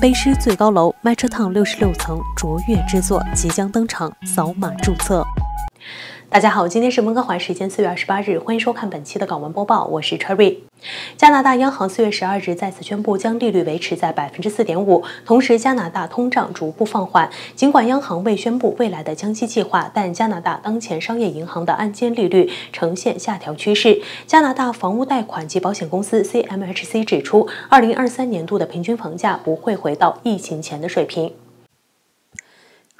背诗最高楼 Metro Town 六十六层卓越之作即将登场，扫码注册。大家好，今天是温哥华时间四月二十八日，欢迎收看本期的港闻播报，我是 Cherry。加拿大央行四月十二日再次宣布将利率维持在百分之四点五，同时加拿大通胀逐步放缓。尽管央行未宣布未来的降息计划，但加拿大当前商业银行的按揭利率呈现下调趋势。加拿大房屋贷款及保险公司 CMHC 指出，二零二三年度的平均房价不会回到疫情前的水平。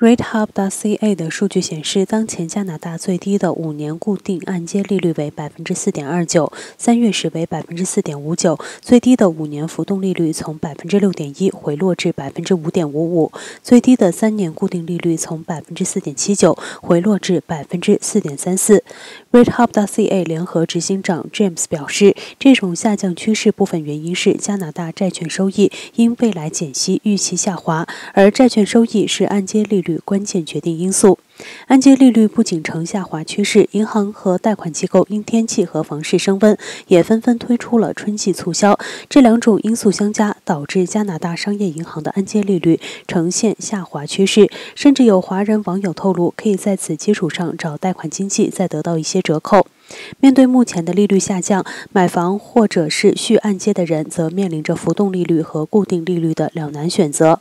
RateHub.ca 的数据显示，当前加拿大最低的五年固定按揭利率为百分之四点二九，三月时为百分之四点五九；最低的五年浮动利率从百分之六点一回落至百分之五点五五，最低的三年固定利率从百分之四点七九回落至百分之四点三四。RateHub.ca 联合执行长 James 表示，这种下降趋势部分原因是加拿大债券收益因未来减息预期下滑，而债券收益是按揭利率。关键决定因素，按揭利率不仅呈下滑趋势，银行和贷款机构因天气和房市升温，也纷纷推出了春季促销。这两种因素相加，导致加拿大商业银行的按揭利率呈现下滑趋势。甚至有华人网友透露，可以在此基础上找贷款经纪，再得到一些折扣。面对目前的利率下降，买房或者是续按揭的人则面临着浮动利率和固定利率的两难选择。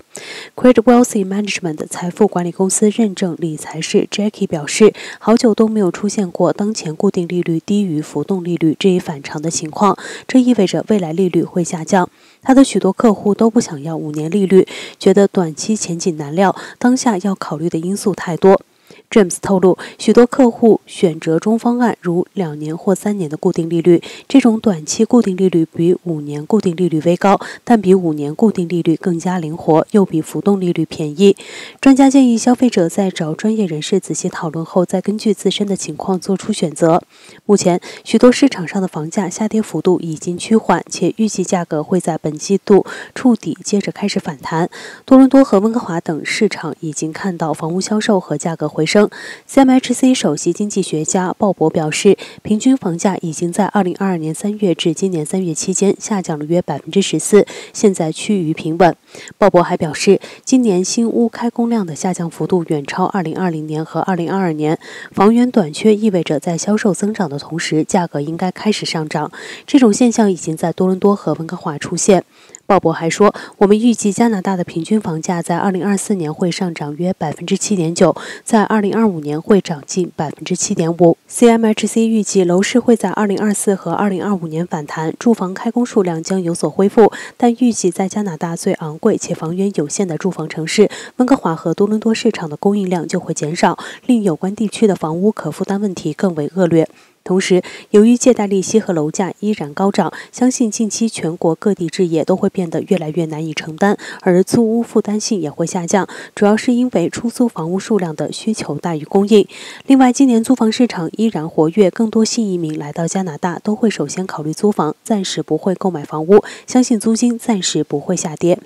Credit Wealthy Management 财富管理公司认证理财师 Jackie 表示，好久都没有出现过当前固定利率低于浮动利率这一反常的情况，这意味着未来利率会下降。他的许多客户都不想要五年利率，觉得短期前景难料，当下要考虑的因素太多。James 透露，许多客户选择中方案，如两年或三年的固定利率。这种短期固定利率比五年固定利率微高，但比五年固定利率更加灵活，又比浮动利率便宜。专家建议消费者在找专业人士仔细讨论后，再根据自身的情况做出选择。目前，许多市场上的房价下跌幅度已经趋缓，且预计价格会在本季度触底，接着开始反弹。多伦多和温哥华等市场已经看到房屋销售和价格回升升。CMHC 首席经济学家鲍勃表示，平均房价已经在2022年3月至今年3月期间下降了约百分之十四，现在趋于平稳。鲍勃还表示，今年新屋开工量的下降幅度远超2020年和2022年。房源短缺意味着在销售增长的同时，价格应该开始上涨。这种现象已经在多伦多和温哥华出现。鲍勃还说，我们预计加拿大的平均房价在2024年会上涨约百分之七点九，在2025年会涨近百分之七点五。CMHC 预计楼市会在2024和2025年反弹，住房开工数量将有所恢复，但预计在加拿大最昂贵且房源有限的住房城市温哥华和多伦多市场的供应量就会减少，令有关地区的房屋可负担问题更为恶劣。同时，由于借贷利息和楼价依然高涨，相信近期全国各地置业都会变得越来越难以承担，而租屋负担性也会下降，主要是因为出租房屋数量的需求大于供应。另外，今年租房市场依然活跃，更多新移民来到加拿大都会首先考虑租房，暂时不会购买房屋，相信租金暂时不会下跌。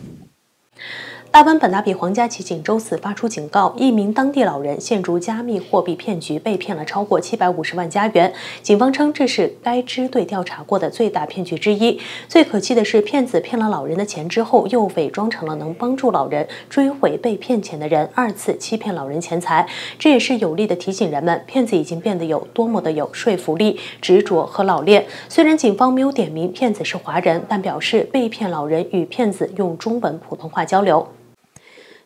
大温本拿比皇家骑警周四发出警告，一名当地老人陷入加密货币骗局，被骗了超过七百五十万加元。警方称，这是该支队调查过的最大骗局之一。最可气的是，骗子骗了老人的钱之后，又伪装成了能帮助老人追回被骗钱的人，二次欺骗老人钱财。这也是有力的提醒人们，骗子已经变得有多么的有说服力、执着和老练。虽然警方没有点名骗子是华人，但表示被骗老人与骗子用中文普通话交流。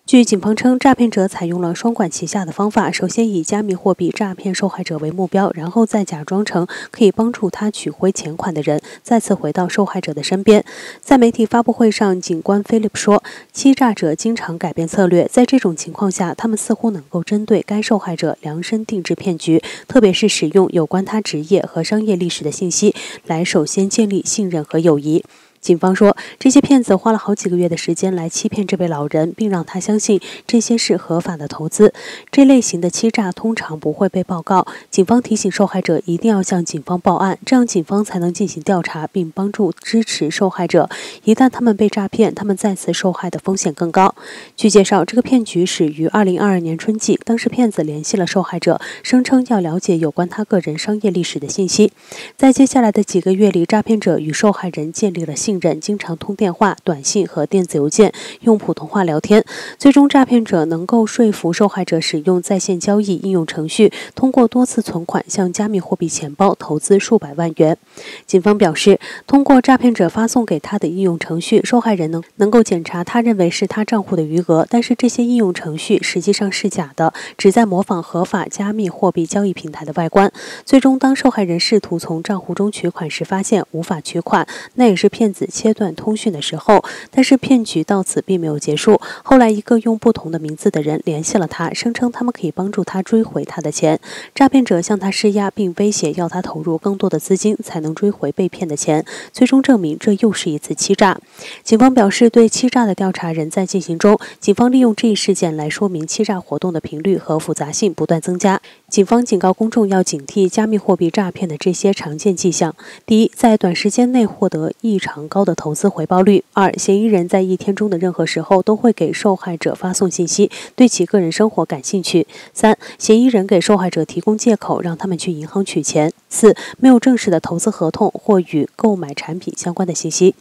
据警方称，诈骗者采用了双管齐下的方法，首先以加密货币诈骗受害者为目标，然后再假装成可以帮助他取回钱款的人，再次回到受害者的身边。在媒体发布会上，警官 Philip 说，欺诈者经常改变策略，在这种情况下，他们似乎能够针对该受害者量身定制骗局，特别是使用有关他职业和商业历史的信息，来首先建立信任和友谊。警方说，这些骗子花了好几个月的时间来欺骗这位老人，并让他相信这些是合法的投资。这类型的欺诈通常不会被报告。警方提醒受害者一定要向警方报案，这样警方才能进行调查并帮助支持受害者。一旦他们被诈骗，他们再次受害的风险更高。据介绍，这个骗局始于2022年春季，当时骗子联系了受害者，声称要了解有关他个人商业历史的信息。在接下来的几个月里，诈骗者与受害人建立了信。信任，经常通电话、短信和电子邮件，用普通话聊天。最终，诈骗者能够说服受害者使用在线交易应用程序，通过多次存款向加密货币钱包投资数百万元。警方表示，通过诈骗者发送给他的应用程序，受害人能能够检查他认为是他账户的余额，但是这些应用程序实际上是假的，旨在模仿合法加密货币交易平台的外观。最终，当受害人试图从账户中取款时，发现无法取款，那也是骗子切断通讯的时候。但是骗局到此并没有结束。后来，一个用不同的名字的人联系了他，声称他们可以帮助他追回他的钱。诈骗者向他施压，并威胁要他投入更多的资金才能追回被骗的钱。最终证明，这又是一次欺诈。警方表示，对欺诈的调查仍在进行中。警方利用这一事件来说明欺诈活动的频率和复杂性不断增加。警方警告公众要警惕加密货币诈骗的这些常见迹象：第一，在短时间内获得异常高的投资回报率；二，嫌疑人在一天中的任何时候都会给受害者发送信息，对其个人生活感兴趣；三，嫌疑人给受害者提供借口，让他们去银行取钱；四，没有正式的投资合同或与购买产品相关的信息。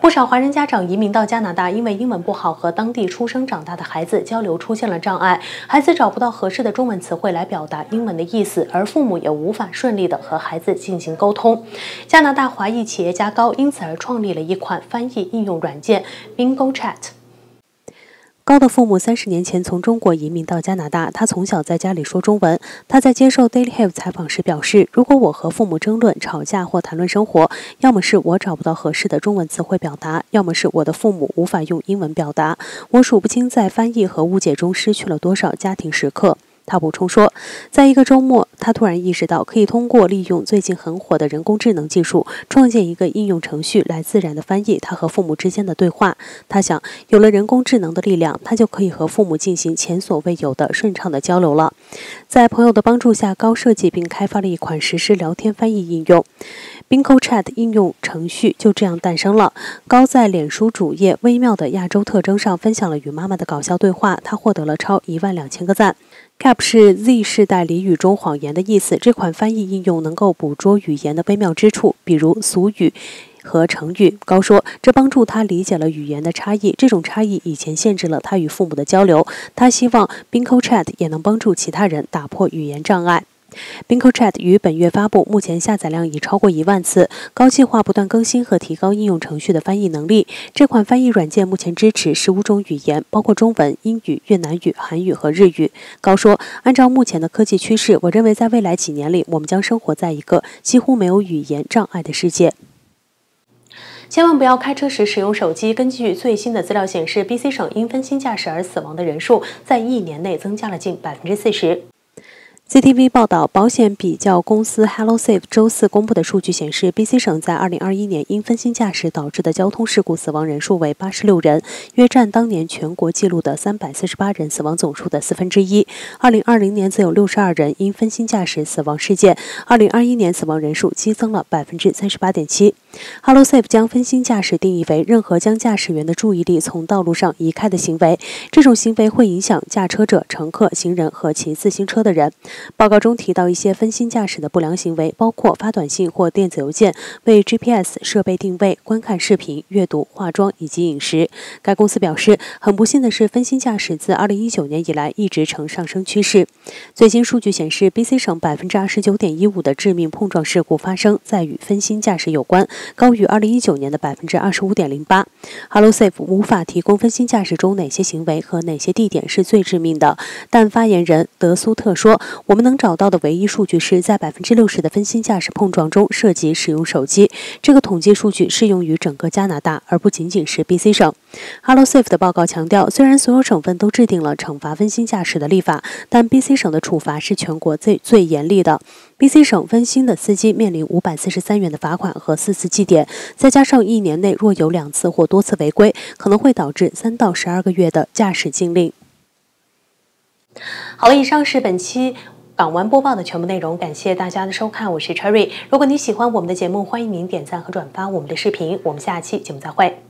不少华人家长移民到加拿大，因为英文不好，和当地出生长大的孩子交流出现了障碍，孩子找不到合适的中文词汇来表达英文的意思，而父母也无法顺利的和孩子进行沟通。加拿大华裔企业家高因此而创立了一款翻译应用软件 Bingo Chat。高的父母三十年前从中国移民到加拿大，他从小在家里说中文。他在接受 Daily Have 采访时表示：“如果我和父母争论、吵架或谈论生活，要么是我找不到合适的中文词汇表达，要么是我的父母无法用英文表达。我数不清在翻译和误解中失去了多少家庭时刻。”他补充说，在一个周末，他突然意识到可以通过利用最近很火的人工智能技术，创建一个应用程序来自然的翻译他和父母之间的对话。他想，有了人工智能的力量，他就可以和父母进行前所未有的顺畅的交流了。在朋友的帮助下，高设计并开发了一款实时聊天翻译应用。Bingo Chat 应用程序就这样诞生了。高在脸书主页“微妙的亚洲特征”上分享了与妈妈的搞笑对话，他获得了超一万两千个赞。Cap 是 Z 世代俚语中谎言的意思。这款翻译应用能够捕捉语言的微妙之处，比如俗语和成语。高说，这帮助他理解了语言的差异。这种差异以前限制了他与父母的交流。他希望 Bingo Chat 也能帮助其他人打破语言障碍。Bingo Chat 于本月发布，目前下载量已超过一万次。高计划不断更新和提高应用程序的翻译能力。这款翻译软件目前支持十五种语言，包括中文、英语、越南语、韩语和日语。高说：“按照目前的科技趋势，我认为在未来几年里，我们将生活在一个几乎没有语言障碍的世界。”千万不要开车时使用手机。根据最新的资料显示，BC 省因分心驾驶而死亡的人数在一年内增加了近百分之四十。CTV 报道，保险比较公司 HelloSafe 周四公布的数据显示，BC 省在2021年因分心驾驶导致的交通事故死亡人数为86人，约占当年全国记录的348人死亡总数的四分之一。2020年则有62人因分心驾驶死亡事件，2021年死亡人数激增了38.7%。HelloSafe 将分心驾驶定义为任何将驾驶员的注意力从道路上移开的行为，这种行为会影响驾车者、乘客、行人和骑自行车的人。报告中提到一些分心驾驶的不良行为，包括发短信或电子邮件、为 GPS 设备定位、观看视频、阅读、化妆以及饮食。该公司表示，很不幸的是，分心驾驶自2019年以来一直呈上升趋势。最新数据显示，BC 省29.15%的致命碰撞事故发生在与分心驾驶有关，高于2019年的25.08%。HelloSafe 无法提供分心驾驶中哪些行为和哪些地点是最致命的，但发言人德苏特说。我们能找到的唯一数据是在百分之六十的分心驾驶碰撞中涉及使用手机。这个统计数据适用于整个加拿大，而不仅仅是 BC 省。HelloSafe 的报告强调，虽然所有省份都制定了惩罚分心驾驶的立法，但 BC 省的处罚是全国最最严厉的。BC 省分心的司机面临五百四十三元的罚款和四次记点，再加上一年内若有两次或多次违规，可能会导致三到十二个月的驾驶禁令。好了，以上是本期。港湾播报的全部内容，感谢大家的收看，我是 Cherry。如果你喜欢我们的节目，欢迎您点赞和转发我们的视频。我们下期节目再会。